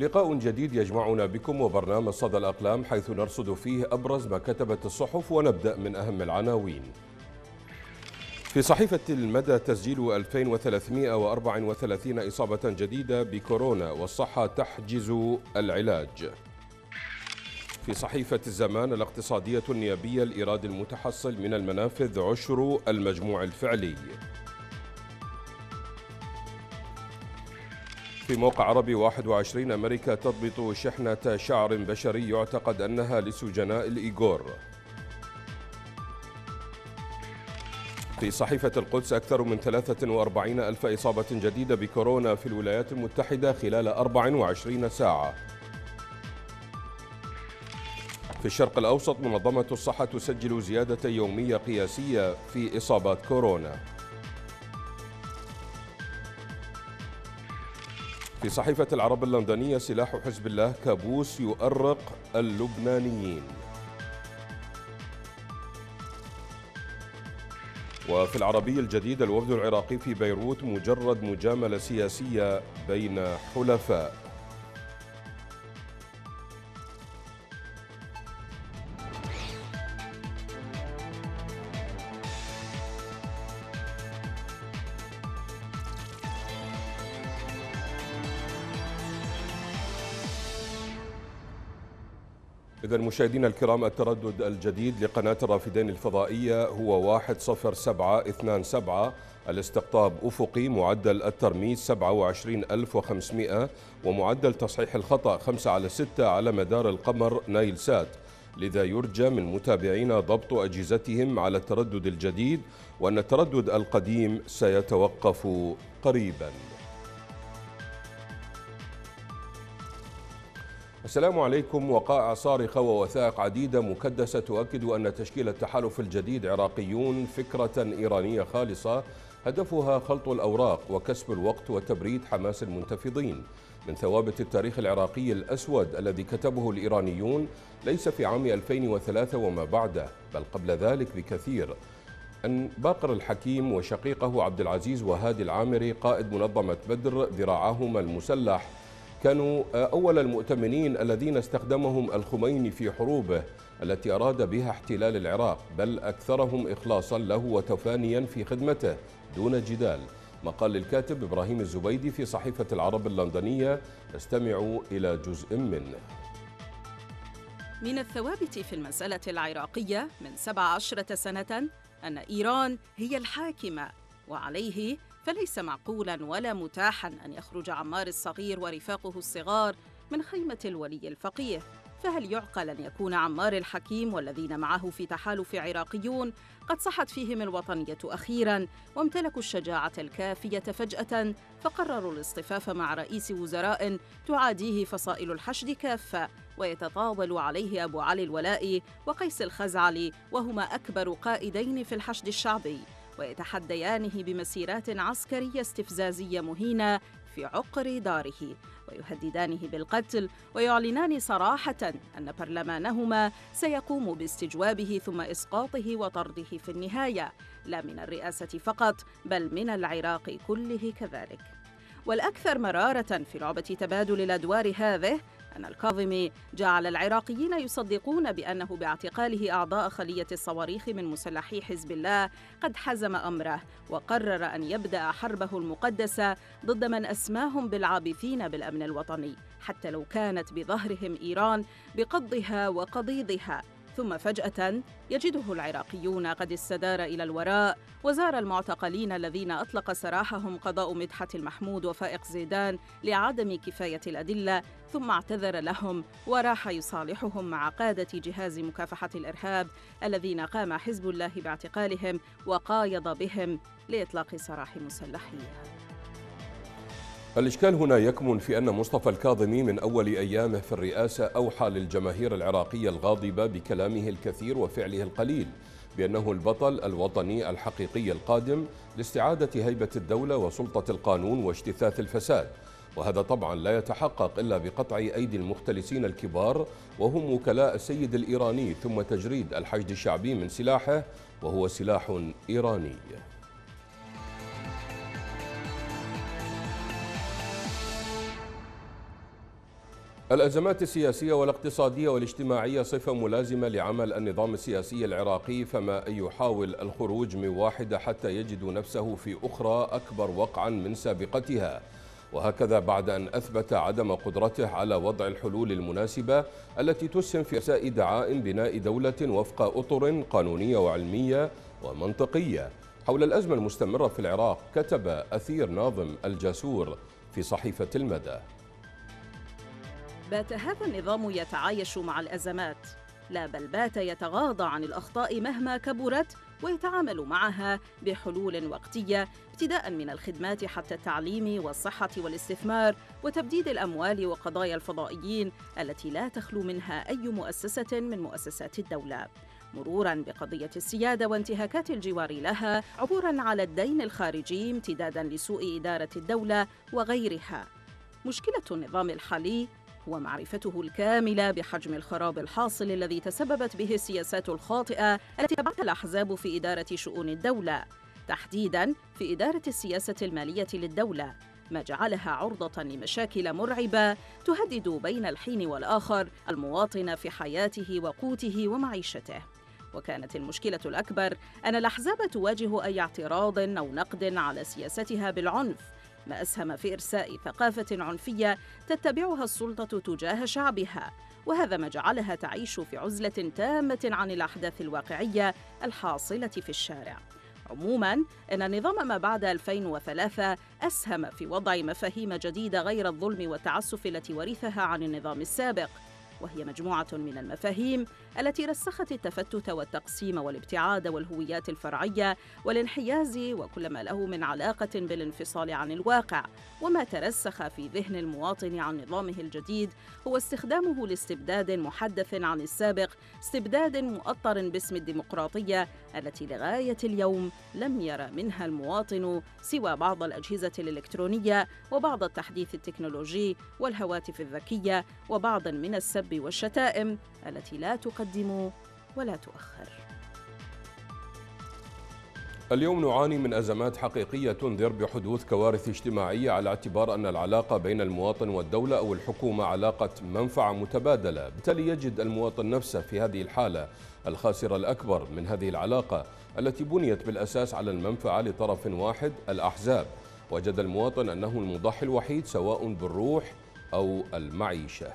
لقاء جديد يجمعنا بكم وبرنامج صدى الأقلام حيث نرصد فيه أبرز ما كتبت الصحف ونبدأ من أهم العناوين. في صحيفة المدى تسجيل 2334 إصابة جديدة بكورونا والصحة تحجز العلاج. في صحيفة الزمان الاقتصادية النيابية الإيراد المتحصل من المنافذ عشر المجموع الفعلي. في موقع عربي 21 أمريكا تضبط شحنة شعر بشري يعتقد أنها لسجناء الإيغور. في صحيفة القدس أكثر من 43 ألف إصابة جديدة بكورونا في الولايات المتحدة خلال 24 ساعة. في الشرق الأوسط منظمة الصحة تسجل زيادة يومية قياسية في إصابات كورونا. في صحيفة العرب اللندنية سلاح حزب الله كابوس يؤرق اللبنانيين. وفي العربية الجديدة الوفد العراقي في بيروت مجرد مجاملة سياسية بين حلفاء. إذا مشاهدينا الكرام التردد الجديد لقناة الرافدين الفضائية هو 10727 الاستقطاب أفقي معدل الترميز 27500 ومعدل تصحيح الخطأ 5 على 6 على مدار القمر نايل سات. لذا يرجى من متابعينا ضبط أجهزتهم على التردد الجديد وأن التردد القديم سيتوقف قريباً. السلام عليكم. وقائع صارخة ووثائق عديدة مكدسة تؤكد أن تشكيل التحالف الجديد عراقيون فكرة إيرانية خالصة هدفها خلط الأوراق وكسب الوقت وتبريد حماس المنتفضين. من ثوابت التاريخ العراقي الأسود الذي كتبه الإيرانيون ليس في عام 2003 وما بعده بل قبل ذلك بكثير. أن باقر الحكيم وشقيقه عبد العزيز وهادي العامري قائد منظمة بدر ذراعهما المسلح كانوا أول المؤتمنين الذين استخدمهم الخميني في حروبه التي أراد بها احتلال العراق بل أكثرهم إخلاصا له وتفانيا في خدمته دون جدال. مقال الكاتب إبراهيم الزبيدي في صحيفة العرب اللندنية نستمع إلى جزء منه. من الثوابت في المسألة العراقية من سبع عشرة سنة أن إيران هي الحاكمة وعليه فليس معقولا ولا متاحا أن يخرج عمار الصغير ورفاقه الصغار من خيمة الولي الفقيه. فهل يعقل أن يكون عمار الحكيم والذين معه في تحالف عراقيون قد صحت فيهم الوطنية أخيرا وامتلكوا الشجاعة الكافية فجأة فقرروا الاصطفاف مع رئيس وزراء تعاديه فصائل الحشد كافة ويتطاول عليه أبو علي الولائي وقيس الخزعلي وهما أكبر قائدين في الحشد الشعبي. ويتحديانه بمسيرات عسكرية استفزازية مهينة في عقر داره ويهددانه بالقتل ويعلنان صراحة أن برلمانهما سيقوم باستجوابه ثم إسقاطه وطرده في النهاية لا من الرئاسة فقط بل من العراق كله كذلك. والأكثر مرارة في لعبة تبادل الأدوار هذه أن الكاظمي جعل العراقيين يصدقون بأنه باعتقاله أعضاء خلية الصواريخ من مسلحي حزب الله قد حزم أمره وقرر أن يبدأ حربه المقدسة ضد من أسماهم بالعابثين بالأمن الوطني حتى لو كانت بظهرهم إيران بقضها وقضيضها. ثم فجأة يجده العراقيون قد استدار إلى الوراء وزار المعتقلين الذين أطلق سراحهم قضاء مدحت المحمود وفائق زيدان لعدم كفاية الأدلة ثم اعتذر لهم وراح يصالحهم مع قادة جهاز مكافحة الإرهاب الذين قام حزب الله باعتقالهم وقايض بهم لإطلاق سراح مسلحيه الإشكال هنا يكمن في أن مصطفى الكاظمي من أول أيامه في الرئاسة أوحى للجماهير العراقية الغاضبة بكلامه الكثير وفعله القليل بأنه البطل الوطني الحقيقي القادم لاستعادة هيبة الدولة وسلطة القانون واجتثاث الفساد. وهذا طبعا لا يتحقق إلا بقطع أيدي المختلسين الكبار وهم وكلاء السيد الإيراني ثم تجريد الحشد الشعبي من سلاحه وهو سلاح إيراني. الأزمات السياسية والاقتصادية والاجتماعية صفة ملازمة لعمل النظام السياسي العراقي فما يحاول الخروج من واحدة حتى يجد نفسه في أخرى أكبر وقعا من سابقتها. وهكذا بعد أن أثبت عدم قدرته على وضع الحلول المناسبة التي تسهم في إرساء دعائم بناء دولة وفق أطر قانونية وعلمية ومنطقية. حول الأزمة المستمرة في العراق كتب أثير ناظم الجاسور في صحيفة المدى. بات هذا النظام يتعايش مع الأزمات. لا بل بات يتغاضى عن الأخطاء مهما كبرت ويتعامل معها بحلول وقتية ابتداء من الخدمات حتى التعليم والصحة والاستثمار وتبديد الأموال وقضايا الفضائيين التي لا تخلو منها أي مؤسسة من مؤسسات الدولة. مرورا بقضية السيادة وانتهاكات الجوار لها عبورا على الدين الخارجي امتدادا لسوء إدارة الدولة وغيرها. مشكلة النظام الحالي هو معرفته الكاملة بحجم الخراب الحاصل الذي تسببت به السياسات الخاطئة التي تبعها الأحزاب في إدارة شؤون الدولة. تحديداً في إدارة السياسة المالية للدولة ما جعلها عرضة لمشاكل مرعبة تهدد بين الحين والآخر المواطن في حياته وقوته ومعيشته. وكانت المشكلة الأكبر أن الأحزاب تواجه أي اعتراض أو نقد على سياستها بالعنف ما أسهم في إرساء ثقافة عنفية تتبعها السلطة تجاه شعبها وهذا ما جعلها تعيش في عزلة تامة عن الأحداث الواقعية الحاصلة في الشارع. عموما إن النظام ما بعد 2003 أسهم في وضع مفاهيم جديدة غير الظلم والتعسف التي ورثها عن النظام السابق. وهي مجموعة من المفاهيم التي رسخت التفتت والتقسيم والابتعاد والهويات الفرعية والانحياز وكل ما له من علاقة بالانفصال عن الواقع. وما ترسخ في ذهن المواطن عن نظامه الجديد هو استخدامه لاستبداد محدث عن السابق استبداد مؤطر باسم الديمقراطية التي لغاية اليوم لم يرى منها المواطن سوى بعض الأجهزة الإلكترونية وبعض التحديث التكنولوجي والهواتف الذكية وبعض من السب والشتائم التي لا تقدم ولا تؤخر. اليوم نعاني من أزمات حقيقية تنذر بحدوث كوارث اجتماعية على اعتبار أن العلاقة بين المواطن والدولة أو الحكومة علاقة منفعة متبادلة. بالتالي يجد المواطن نفسه في هذه الحالة الخاسر الأكبر من هذه العلاقة التي بنيت بالأساس على المنفعة لطرف واحد الأحزاب. وجد المواطن أنه المضحي الوحيد سواء بالروح أو المعيشة.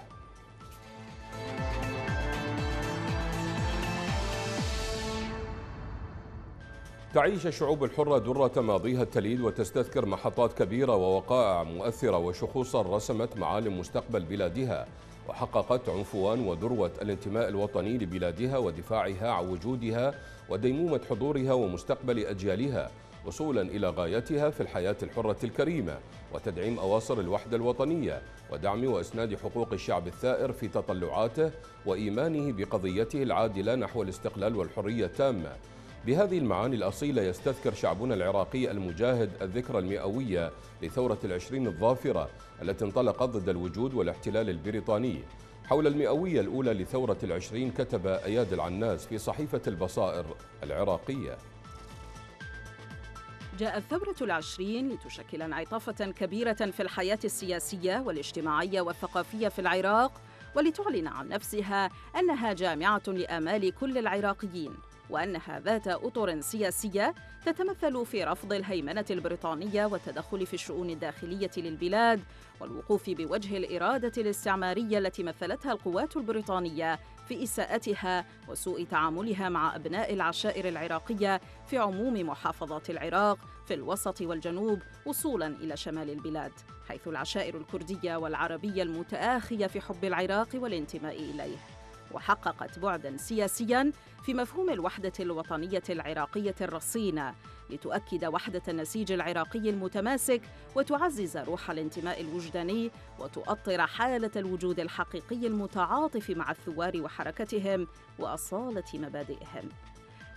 تعيش الشعوب الحرة درة ماضيها التليد وتستذكر محطات كبيرة ووقائع مؤثرة وشخوصا رسمت معالم مستقبل بلادها وحققت عنفوان وذروة الانتماء الوطني لبلادها ودفاعها عن وجودها وديمومة حضورها ومستقبل أجيالها. وصولا إلى غايتها في الحياة الحرة الكريمة وتدعيم أواصر الوحدة الوطنية ودعم وإسناد حقوق الشعب الثائر في تطلعاته وإيمانه بقضيته العادلة نحو الاستقلال والحرية التامة. بهذه المعاني الأصيلة يستذكر شعبنا العراقي المجاهد الذكرى المئوية لثورة العشرين الظافرة التي انطلقت ضد الوجود والاحتلال البريطاني. حول المئوية الأولى لثورة العشرين كتب أياد العناز في صحيفة البصائر العراقية. جاءت ثورة العشرين لتشكل انعطافة كبيرة في الحياة السياسية والاجتماعية والثقافية في العراق ولتعلن عن نفسها أنها جامعة لآمال كل العراقيين وأنها ذات أطر سياسية تتمثل في رفض الهيمنة البريطانية والتدخل في الشؤون الداخلية للبلاد والوقوف بوجه الإرادة الاستعمارية التي مثلتها القوات البريطانية في إساءتها وسوء تعاملها مع أبناء العشائر العراقية في عموم محافظات العراق في الوسط والجنوب وصولا إلى شمال البلاد حيث العشائر الكردية والعربية المتآخية في حب العراق والانتماء إليه. وحققت بعدا سياسيا في مفهوم الوحدة الوطنية العراقية الرصينة لتؤكد وحدة النسيج العراقي المتماسك وتعزز روح الانتماء الوجداني وتؤطر حالة الوجود الحقيقي المتعاطف مع الثوار وحركتهم وأصالة مبادئهم.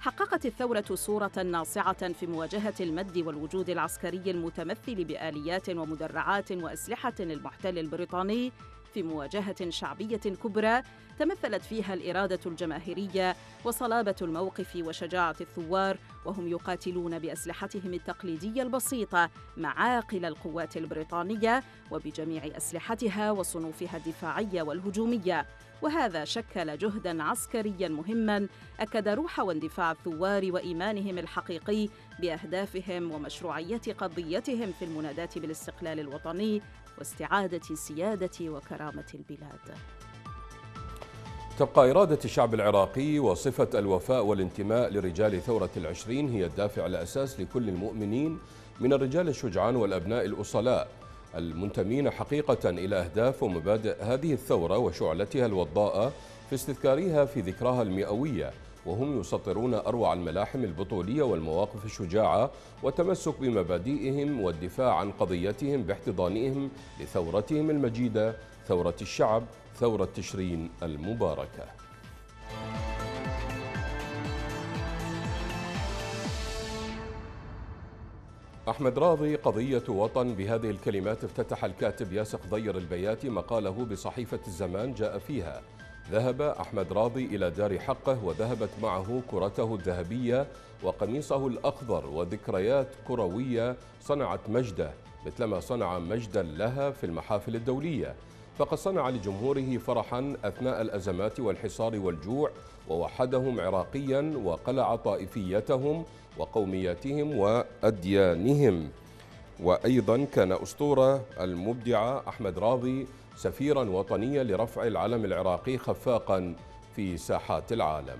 حققت الثورة صورة ناصعة في مواجهة المد والوجود العسكري المتمثل بآليات ومدرعات وأسلحة المحتل البريطاني في مواجهة شعبية كبرى تمثلت فيها الإرادة الجماهيرية وصلابة الموقف وشجاعة الثوار وهم يقاتلون بأسلحتهم التقليدية البسيطة معاقل القوات البريطانية وبجميع أسلحتها وصنوفها الدفاعية والهجومية. وهذا شكل جهدا عسكريا مهما أكد روح واندفاع الثوار وإيمانهم الحقيقي بأهدافهم ومشروعية قضيتهم في المناداه بالاستقلال الوطني واستعادة سيادة وكرامة البلاد. تبقى إرادة الشعب العراقي وصفة الوفاء والانتماء لرجال ثورة العشرين هي الدافع الأساس لكل المؤمنين من الرجال الشجعان والأبناء الأصلاء المنتمين حقيقة إلى أهداف ومبادئ هذه الثورة وشعلتها الوضاءة في استذكارها في ذكراها المئوية. وهم يسطرون أروع الملاحم البطولية والمواقف الشجاعة والتمسك بمبادئهم والدفاع عن قضيتهم باحتضانهم لثورتهم المجيدة ثورة الشعب ثورة تشرين المباركة. أحمد راضي قضية وطن بهذه الكلمات افتتح الكاتب ياسق ضير البياتي مقاله بصحيفة الزمان جاء فيها. ذهب أحمد راضي إلى دار حقه وذهبت معه كرته الذهبية وقميصه الأخضر وذكريات كروية صنعت مجده مثلما صنع مجدا لها في المحافل الدولية. فقد صنع لجمهوره فرحا أثناء الأزمات والحصار والجوع ووحدهم عراقيا وقلع طائفيتهم وقومياتهم وأديانهم. وأيضا كان أسطورة المبدعة أحمد راضي سفيرا وطنيا لرفع العلم العراقي خفاقا في ساحات العالم.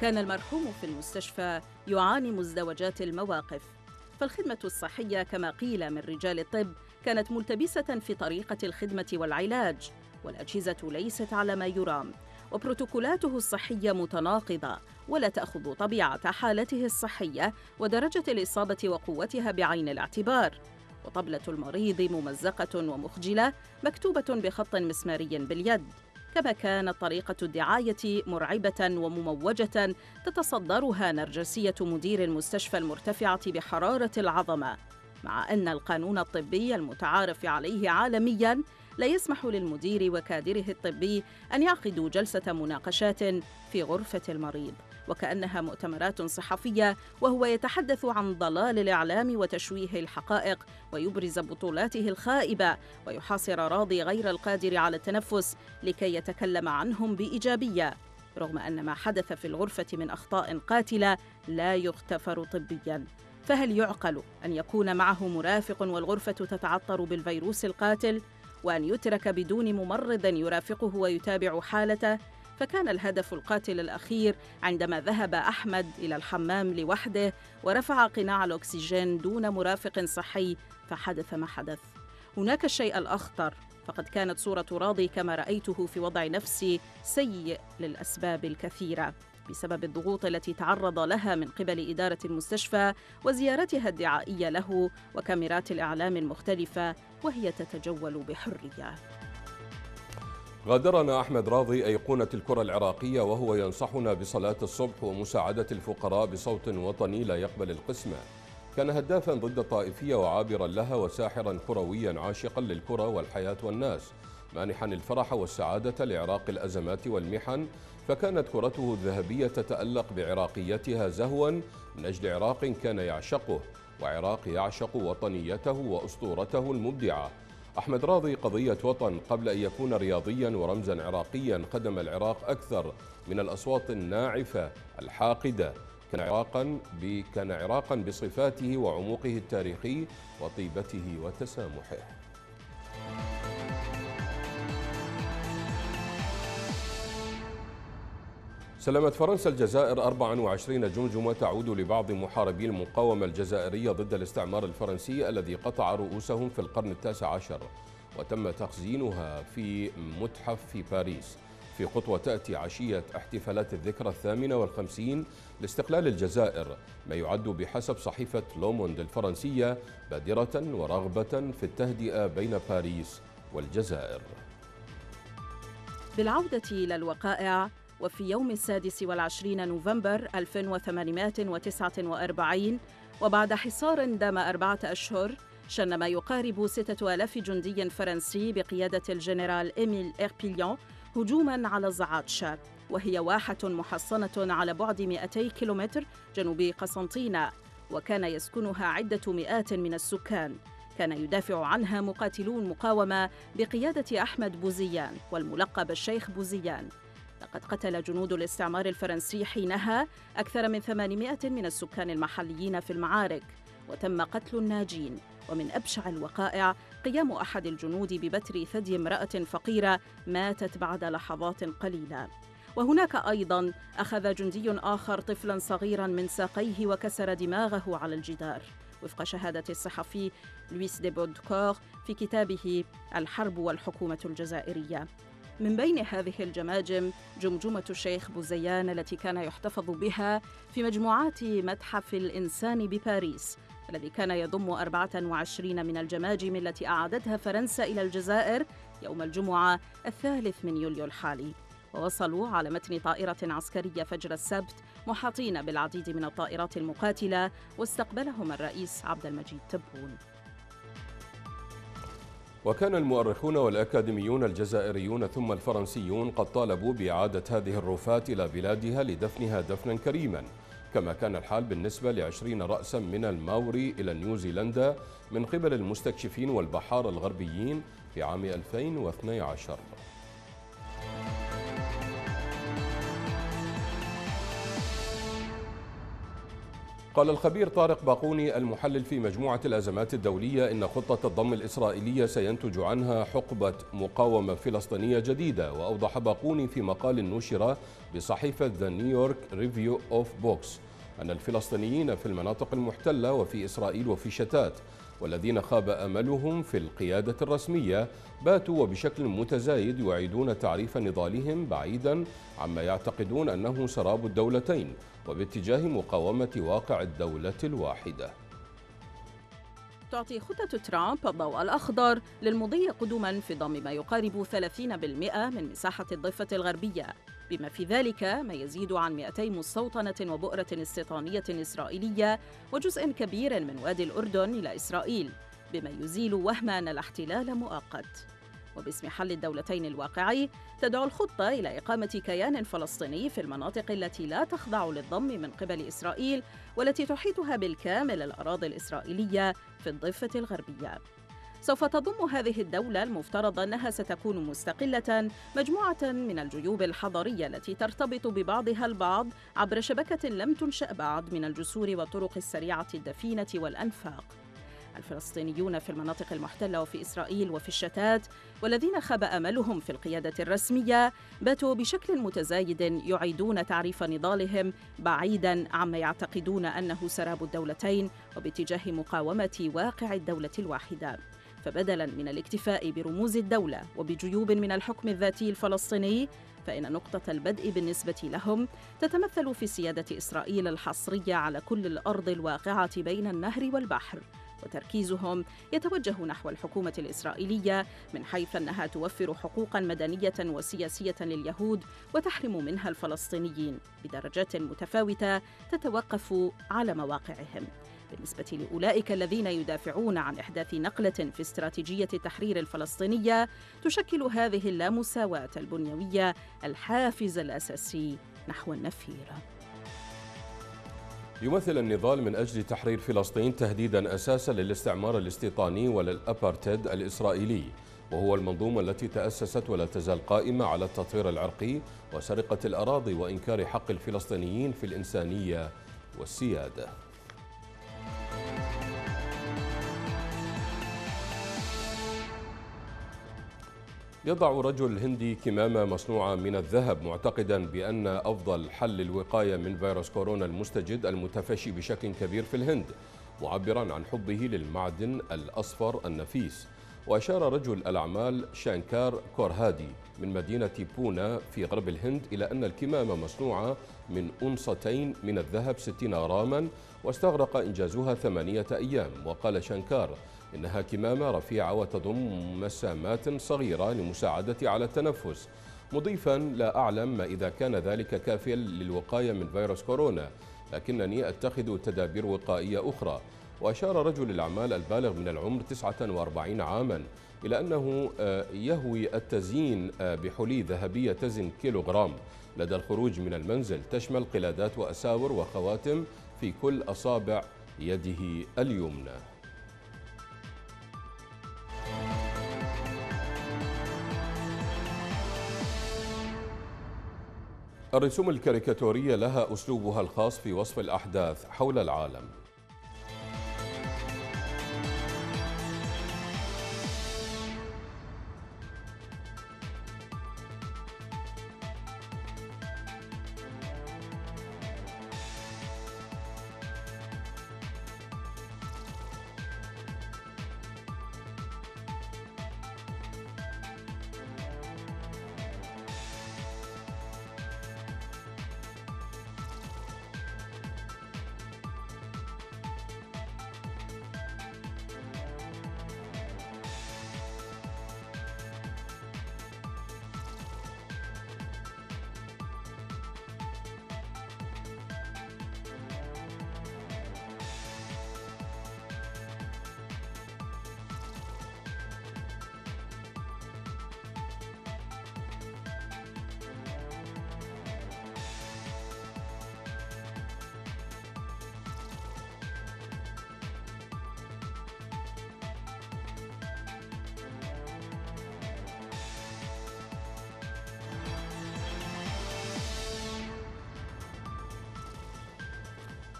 كان المرحوم في المستشفى يعاني مزدوجات المواقف. فالخدمة الصحية كما قيل من رجال الطب كانت ملتبسة في طريقة الخدمة والعلاج والأجهزة ليست على ما يرام وبروتوكولاته الصحية متناقضة ولا تأخذ طبيعة حالته الصحية ودرجة الإصابة وقوتها بعين الاعتبار. وطبلة المريض ممزقة ومخجلة مكتوبة بخط مسماري باليد. كما كانت طريقة الدعاية مرعبة ومموجة تتصدرها نرجسية مدير المستشفى المرتفعة بحرارة العظمة. مع أن القانون الطبي المتعارف عليه عالمياً لا يسمح للمدير وكادره الطبي أن يعقدوا جلسة مناقشات في غرفة المريض. وكأنها مؤتمرات صحفية وهو يتحدث عن ضلال الإعلام وتشويه الحقائق ويبرز بطولاته الخائبة ويحاصر راضي غير القادر على التنفس لكي يتكلم عنهم بإيجابية. رغم أن ما حدث في الغرفة من أخطاء قاتلة لا يغتفر طبياً. فهل يعقل أن يكون معه مرافق والغرفة تتعطر بالفيروس القاتل؟ وأن يترك بدون ممرض يرافقه ويتابع حالته؟ فكان الهدف القاتل الأخير عندما ذهب أحمد إلى الحمام لوحده ورفع قناع الأكسجين دون مرافق صحي فحدث ما حدث. هناك الشيء الأخطر فقد كانت صورة راضي كما رأيته في وضع نفسي سيء للأسباب الكثيرة. بسبب الضغوط التي تعرض لها من قبل إدارة المستشفى وزيارتها الدعائية له وكاميرات الإعلام المختلفة وهي تتجول بحرية. غادرنا أحمد راضي أيقونة الكرة العراقية وهو ينصحنا بصلاة الصبح ومساعدة الفقراء بصوت وطني لا يقبل القسمة. كان هدافا ضد الطائفية وعابرا لها وساحرا كرويا عاشقا للكرة والحياة والناس. مانحا الفرح والسعادة لعراق الأزمات والمحن فكانت كرته الذهبية تتألق بعراقيتها زهوا من أجل عراق كان يعشقه وعراق يعشق وطنيته وأسطورته المبدعة. أحمد راضي قضية وطن قبل أن يكون رياضيا ورمزا عراقيا خدم العراق أكثر من الأصوات الناعفة الحاقدة كان عراقا كان عراقا بصفاته وعموقه التاريخي وطيبته وتسامحه. سلمت فرنسا الجزائر 24 جمجمة تعود لبعض محاربي المقاومة الجزائرية ضد الاستعمار الفرنسي الذي قطع رؤوسهم في القرن التاسع عشر وتم تخزينها في متحف في باريس. في خطوة تأتي عشية احتفالات الذكرى الثامنة والخمسين لاستقلال الجزائر ما يعد بحسب صحيفة لوموند الفرنسية بادرة ورغبة في التهدئة بين باريس والجزائر. بالعودة إلى الوقائع وفي يوم السادس والعشرين نوفمبر 1849 وبعد حصار دام أربعة أشهر شن ما يقارب ستة آلاف جندي فرنسي بقيادة الجنرال إيميل إيربيليون هجوما على زعاتشا وهي واحة محصنة على بعد 200 كيلومتر جنوب قسنطينة وكان يسكنها عدة مئات من السكان. كان يدافع عنها مقاتلو المقاومة بقيادة أحمد بوزيان والملقب الشيخ بوزيان. لقد قتل جنود الاستعمار الفرنسي حينها أكثر من 800 من السكان المحليين في المعارك وتم قتل الناجين. ومن أبشع الوقائع قيام أحد الجنود ببتر ثدي امرأة فقيرة ماتت بعد لحظات قليلة. وهناك أيضا أخذ جندي آخر طفلا صغيرا من ساقيه وكسر دماغه على الجدار. وفق شهادة الصحفي لويس دي بودكور في كتابه الحرب والحكومة الجزائرية. من بين هذه الجماجم جمجمة الشيخ بوزيان التي كان يحتفظ بها في مجموعات متحف الإنسان بباريس الذي كان يضم 24 من الجماجم التي أعادتها فرنسا إلى الجزائر يوم الجمعة الثالث من يوليو الحالي. ووصلوا على متن طائرة عسكرية فجر السبت محاطين بالعديد من الطائرات المقاتلة واستقبلهم الرئيس عبد المجيد تبون. وكان المؤرخون والأكاديميون الجزائريون ثم الفرنسيون قد طالبوا بإعادة هذه الرفات إلى بلادها لدفنها دفنا كريما كما كان الحال بالنسبة لعشرين رأسا من الماوري إلى نيوزيلندا من قبل المستكشفين والبحار الغربيين في عام 2012 قال الخبير طارق باقوني المحلل في مجموعة الأزمات الدولية إن خطة الضم الإسرائيلية سينتج عنها حقبة مقاومة فلسطينية جديدة وأوضح باقوني في مقال نشر بصحيفة New York Review of Books أن الفلسطينيين في المناطق المحتلة وفي إسرائيل وفي شتات والذين خاب أملهم في القيادة الرسمية باتوا وبشكل متزايد يعيدون تعريف نضالهم بعيدا عما يعتقدون أنه سراب الدولتين. وباتجاه مقاومة واقع الدولة الواحدة. تعطي خطة ترامب الضوء الأخضر للمضي قدما في ضم ما يقارب 30% من مساحة الضفة الغربية. بما في ذلك ما يزيد عن 200 مستوطنة وبؤرة استيطانية إسرائيلية وجزء كبير من وادي الأردن إلى إسرائيل بما يزيل وهم أن الاحتلال مؤقت. وباسم حل الدولتين الواقعي تدعو الخطة إلى إقامة كيان فلسطيني في المناطق التي لا تخضع للضم من قبل إسرائيل والتي تحيطها بالكامل الأراضي الإسرائيلية في الضفة الغربية. سوف تضم هذه الدولة المفترض أنها ستكون مستقلة مجموعة من الجيوب الحضرية التي ترتبط ببعضها البعض عبر شبكة لم تنشأ بعد من الجسور والطرق السريعة الدفينة والأنفاق. الفلسطينيون في المناطق المحتلة وفي إسرائيل وفي الشتات والذين خاب أملهم في القيادة الرسمية باتوا بشكل متزايد يعيدون تعريف نضالهم بعيدا عما يعتقدون أنه سراب الدولتين وباتجاه مقاومة واقع الدولة الواحدة. فبدلا من الاكتفاء برموز الدولة وبجيوب من الحكم الذاتي الفلسطيني فإن نقطة البدء بالنسبة لهم تتمثل في سيادة إسرائيل الحصرية على كل الأرض الواقعة بين النهر والبحر. وتركيزهم يتوجه نحو الحكومة الإسرائيلية من حيث أنها توفر حقوقا مدنية وسياسية لليهود وتحرم منها الفلسطينيين بدرجات متفاوتة تتوقف على مواقعهم. بالنسبة لأولئك الذين يدافعون عن إحداث نقلة في استراتيجية التحرير الفلسطينية تشكل هذه اللامساواة البنيوية الحافز الأساسي نحو النفير. يمثل النضال من أجل تحرير فلسطين تهديدا أساسا للاستعمار الاستيطاني وللأبارتيد الإسرائيلي وهو المنظومة التي تأسست ولا تزال قائمة على التطهير العرقي وسرقة الأراضي وإنكار حق الفلسطينيين في الإنسانية والسيادة. يضع رجل هندي كمامة مصنوعة من الذهب معتقدا بأن أفضل حل للوقاية من فيروس كورونا المستجد المتفشي بشكل كبير في الهند معبرا عن حبه للمعدن الأصفر النفيس. وأشار رجل الأعمال شانكار كورهادي من مدينة بونا في غرب الهند إلى أن الكمامة مصنوعة من أنصتين من الذهب 60 غراما واستغرق إنجازها ثمانية أيام. وقال شانكار إنها كمامة رفيعة وتضم مسامات صغيرة لمساعدة على التنفس. مضيفا لا أعلم ما إذا كان ذلك كافيا للوقاية من فيروس كورونا لكنني أتخذ تدابير وقائية أخرى. وأشار رجل الأعمال البالغ من العمر 49 عاما إلى أنه آه، يهوي التزيين آه، بحلي ذهبية تزن كيلوغرام. لدى الخروج من المنزل تشمل قلادات وأساور وخواتم في كل أصابع يده اليمنى. الرسوم الكاريكاتورية لها أسلوبها الخاص في وصف الأحداث حول العالم.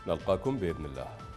نلقاكم بإذن الله.